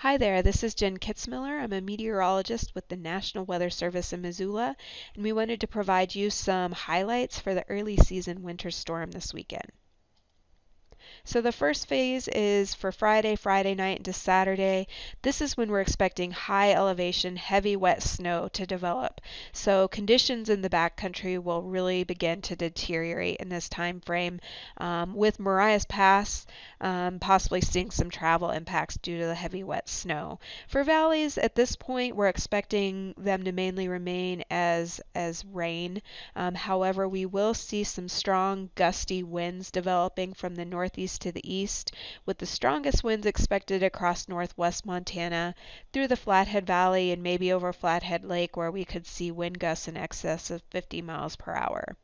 Hi there, this is Jen Kitzmiller. I'm a meteorologist with the National Weather Service in Missoula, and we wanted to provide you some highlights for the early season winter storm this weekend. So the first phase is for Friday, Friday night into Saturday. This is when we're expecting high elevation, heavy wet snow to develop. So conditions in the backcountry will really begin to deteriorate in this time frame, um, with Marias Pass um, possibly seeing some travel impacts due to the heavy wet snow. For valleys, at this point, we're expecting them to mainly remain as as rain. Um, however, we will see some strong gusty winds developing from the northeast northeast to the east, with the strongest winds expected across northwest Montana through the Flathead Valley and maybe over Flathead Lake, where we could see wind gusts in excess of 50 miles per hour.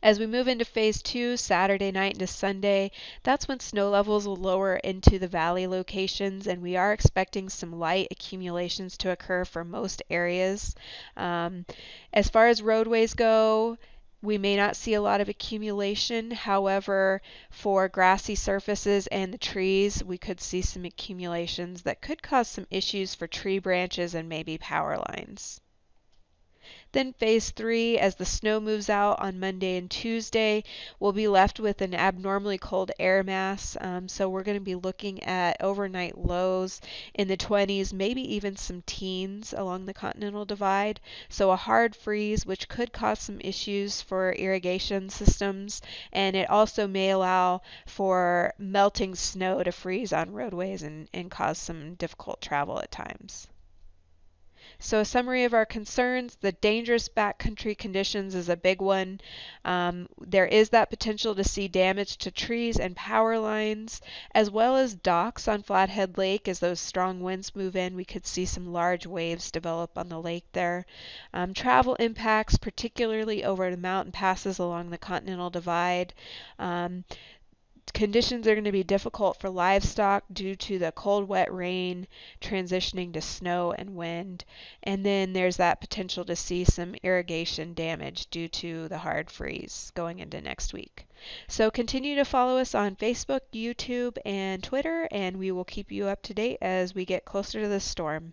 As we move into phase two, Saturday night into Sunday, that's when snow levels will lower into the valley locations, and we are expecting some light accumulations to occur for most areas. Um, as far as roadways go, we may not see a lot of accumulation. However, for grassy surfaces and the trees, we could see some accumulations that could cause some issues for tree branches and maybe power lines. Then phase three, as the snow moves out on Monday and Tuesday, we'll be left with an abnormally cold air mass. Um, so we're going to be looking at overnight lows in the 20s, maybe even some teens along the continental divide. So a hard freeze, which could cause some issues for irrigation systems, and it also may allow for melting snow to freeze on roadways and, and cause some difficult travel at times. So a summary of our concerns, the dangerous backcountry conditions is a big one. Um, there is that potential to see damage to trees and power lines, as well as docks on Flathead Lake. As those strong winds move in, we could see some large waves develop on the lake there. Um, travel impacts, particularly over the mountain passes along the Continental Divide. Um, conditions are going to be difficult for livestock due to the cold, wet rain transitioning to snow and wind. And then there's that potential to see some irrigation damage due to the hard freeze going into next week. So continue to follow us on Facebook, YouTube, and Twitter, and we will keep you up to date as we get closer to the storm.